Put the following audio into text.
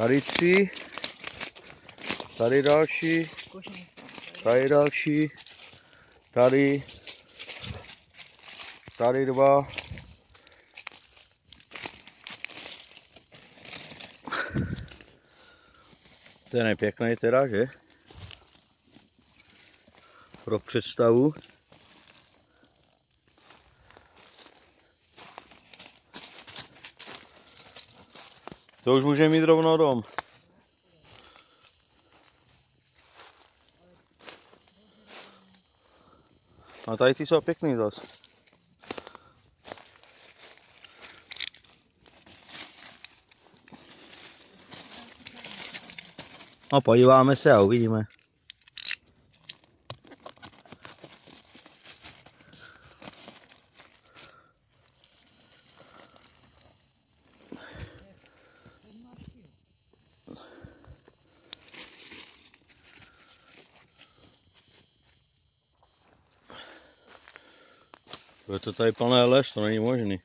Tady tři. Tady další. Tady další. Tady. Tady dva. Ten je pěkný teda, že? Pro představu. To už může mít rovno dom. A tady ty jsou pěkný zas. No podíváme se a uvidíme. Je to tady plné les, to není možný.